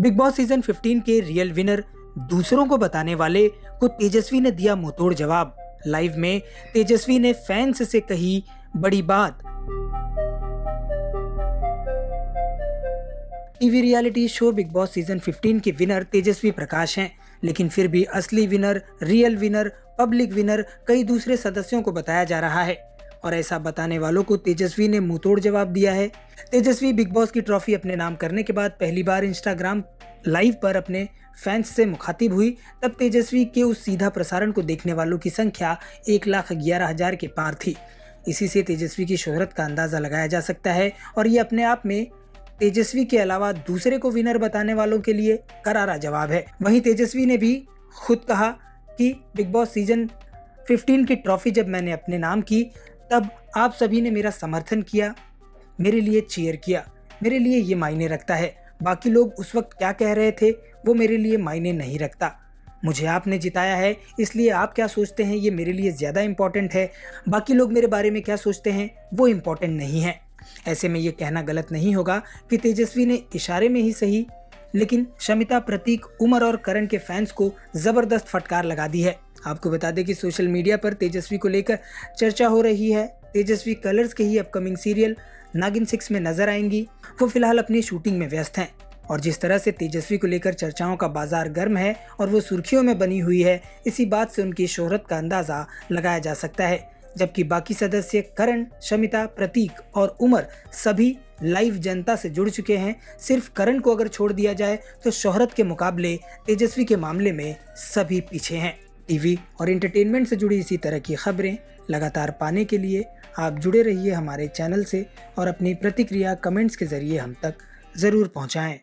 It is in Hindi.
बिग बॉस सीज़न 15 के रियल विनर दूसरों को बताने वाले को तेजस्वी ने दिया मुंहतोड़ जवाब। लाइव में तेजस्वी ने फैंस से कही बड़ी बात। TV reality show Bigg Boss season 15 के विनर तेजस्वी प्रकाश हैं, लेकिन फिर भी असली winner, real winner, public winner, कई दूसरे सदस्यों को बताया जा रहा है। और ऐसा बताने वालों को तेजस्वी ने मुंहतोड़ जवाब दिया है। तेजस्वी बिग बॉस की ट्रॉफी अपने नाम करने के बाद पहली बार इंस्टाग्राम लाइव पर अपने फैंस से मुखातिब हुई। तब तेजस्वी के उस सीधा प्रसारण को देखने वालों की संख्या एक लाख ग्यारह हज़ार के पार थी। इसी से तेजस्वी की शोहरत का अंदाज़ा लगाया जा सकता है और ये अपने आप में तेजस्वी के अलावा दूसरे को विनर बताने वालों के लिए करारा जवाब है। वहीं तेजस्वी ने भी खुद कहा कि बिग बॉस सीज़न 15 की ट्रॉफी जब मैंने अपने नाम की तब आप सभी ने मेरा समर्थन किया, मेरे लिए चेयर किया, मेरे लिए ये मायने रखता है। बाकी लोग उस वक्त क्या कह रहे थे, वो मेरे लिए मायने नहीं रखता। मुझे आपने जिताया है, इसलिए आप क्या सोचते हैं, ये मेरे लिए ज़्यादा इंपॉर्टेंट है? बाकी लोग मेरे बारे में क्या सोचते हैं, वो इंपॉर्टेंट नहीं है। ऐसे में ये कहना गलत नहीं होगा कि तेजस्वी ने इशारे में ही सही, लेकिन शमिता प्रतीक, उमर और करण के फैंस को ज़बरदस्त फटकार लगा दी है। आपको बता दें कि सोशल मीडिया पर तेजस्वी को लेकर चर्चा हो रही है। तेजस्वी कलर्स के ही अपकमिंग सीरियल नागिन सिक्स में नज़र आएँगी। वो फ़िलहाल अपनी शूटिंग में व्यस्त हैं और जिस तरह से तेजस्वी को लेकर चर्चाओं का बाज़ार गर्म है और वो सुर्खियों में बनी हुई है, इसी बात से उनकी शोहरत का अंदाज़ा लगाया जा सकता है। जबकि बाकी सदस्य करण, शमिता, प्रतीक और उमर सभी लाइव जनता से जुड़ चुके हैं। सिर्फ़ करण को अगर छोड़ दिया जाए तो शोहरत के मुकाबले तेजस्वी के मामले में सभी पीछे हैं। टीवी और एंटरटेनमेंट से जुड़ी इसी तरह की खबरें लगातार पाने के लिए आप जुड़े रहिए हमारे चैनल से और अपनी प्रतिक्रिया कमेंट्स के ज़रिए हम तक ज़रूर पहुँचाएँ।